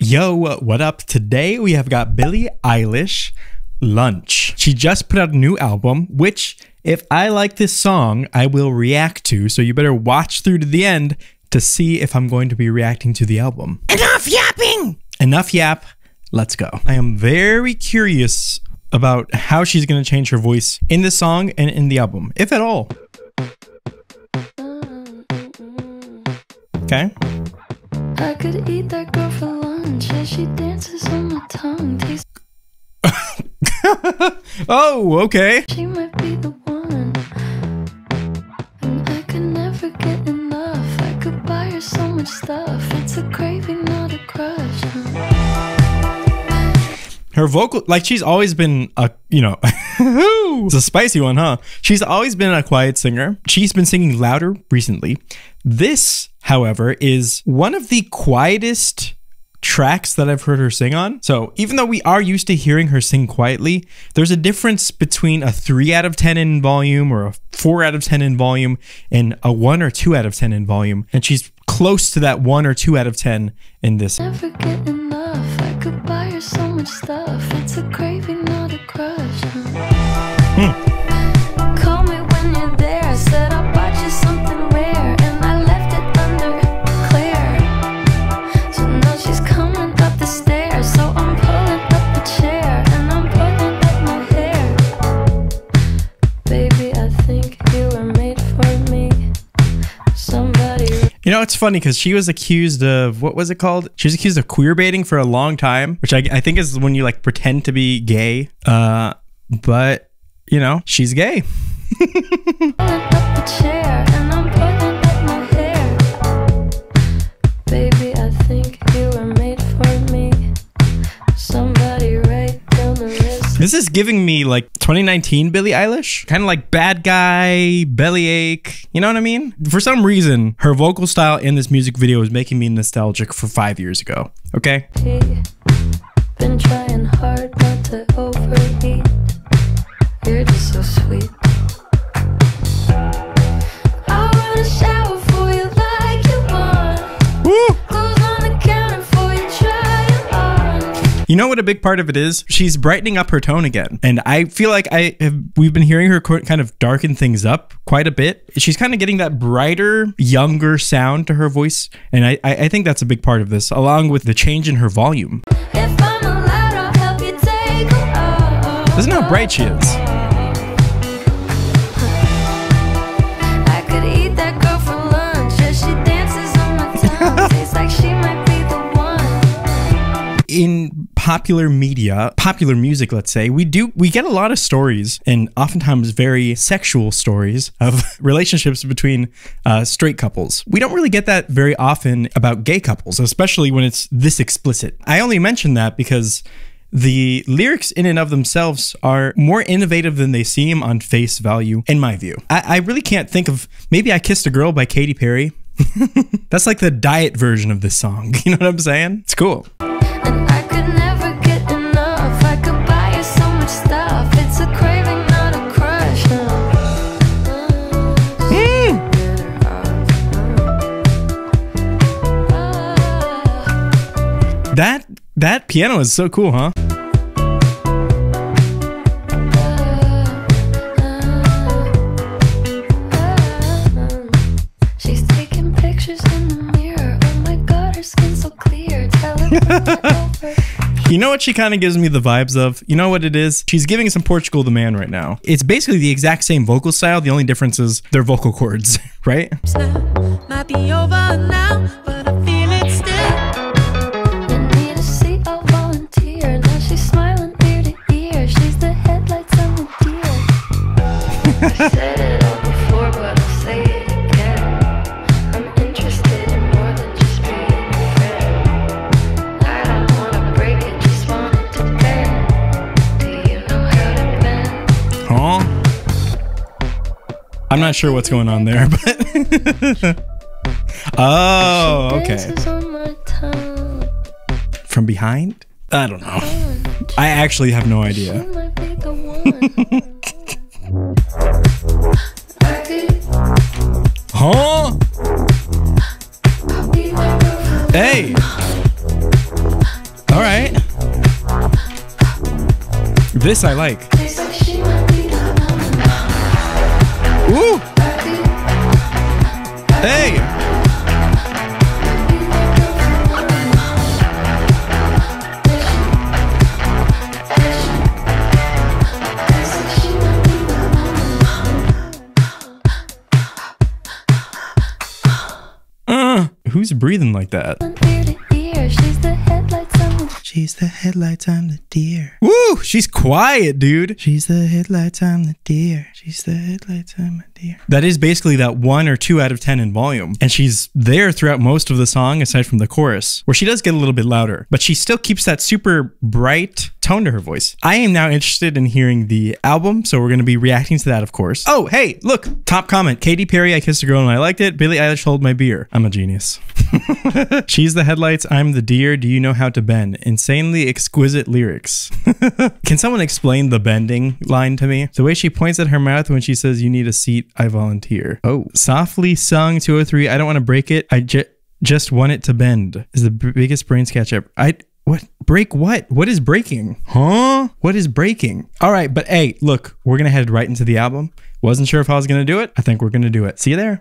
Yo, what up? Today we have got Billie Eilish Lunch. She just put out a new album, which, if I like this song, I will react to. So you better watch through to the end to see if I'm going to be reacting to the album. Enough yapping! Enough yap. Let's go. I am very curious about how she's going to change her voice in this song and in the album, if at all. Okay. I could eat that girl for as she dances on my tongue. Oh, okay. she might be the one. And I could never get enough. I could buy her so much stuff. It's a craving, not a crush. Her vocal, like she's always been a, you know, it's a spicy one, huh? She's always been a quiet singer. She's been singing louder recently. This, however, is one of the quietest tracks that I've heard her sing on. So even though we are used to hearing her sing quietly, there's a difference between a 3 out of 10 in volume or a 4 out of 10 in volume and a 1 or 2 out of 10 in volume. And she's close to that 1 or 2 out of 10 in this. Never get enough. I could buy her so much stuff. It's a craving, not a crush. Call know, it's funny because she was accused of what was it called? She was accused of queer baiting for a long time, which I, I think is when you like pretend to be gay. Uh, but you know, she's gay. This is giving me like 2019 Billie Eilish, kind of like bad guy, bellyache. You know what I mean? For some reason, her vocal style in this music video is making me nostalgic for five years ago. Okay. Been trying hard not to. You're just so sweet. You know what a big part of it is? She's brightening up her tone again. And I feel like I have we've been hearing her kind of darken things up quite a bit. She's kind of getting that brighter, younger sound to her voice. And I, I I think that's a big part of this, along with the change in her volume. If I'm allowed, I'll help you take 'em off. Listen how bright she is. In popular media, popular music, let's say, we do we get a lot of stories and oftentimes very sexual stories of relationships between uh, straight couples. We don't really get that very often about gay couples, especially when it's this explicit. I only mention that because the lyrics in and of themselves are more innovative than they seem on face value, in my view. I, I really can't think of maybe I Kissed a Girl by Katy Perry. That's like the diet version of this song. You know what I'm saying? It's cool. And I could never get enough. I could buy you so much stuff. It's a craving, not a crush. Mm. Ah. That that piano is so cool, huh? You know what she kind of gives me the vibes of? You know what it is? She's giving some Portugal the man right now. It's basically the exact same vocal style. The only difference is their vocal cords, right? I'm not sure what's going on there, but. oh, okay. From behind? I don't know. I actually have no idea. huh? Hey! Alright. This I like. Hey. Uh, who's breathing like that? She's the headlights, I'm the deer. Woo! She's quiet, dude. She's the headlights, I'm the deer. She's the headlights, I'm a deer. That is basically that one or two out of ten in volume. And she's there throughout most of the song, aside from the chorus, where she does get a little bit louder, but she still keeps that super bright tone to her voice. I am now interested in hearing the album, so we're going to be reacting to that, of course. Oh, hey, look, top comment. Katy Perry, I kissed a girl and I liked it. Billie Eilish, hold my beer. I'm a genius. She's the headlights, I'm the deer. Do you know how to bend? Insanely exquisite lyrics. Can someone explain the bending line to me? The way she points at her mouth when she says, You need a seat, I volunteer. Oh, softly sung 203. I don't want to break it. I ju- just want it to bend. Is the biggest brain sketch ever. I. What? Break what? What is breaking? Huh? What is breaking? All right, but hey, look, we're going to head right into the album. Wasn't sure if I was going to do it. I think we're going to do it. See you there.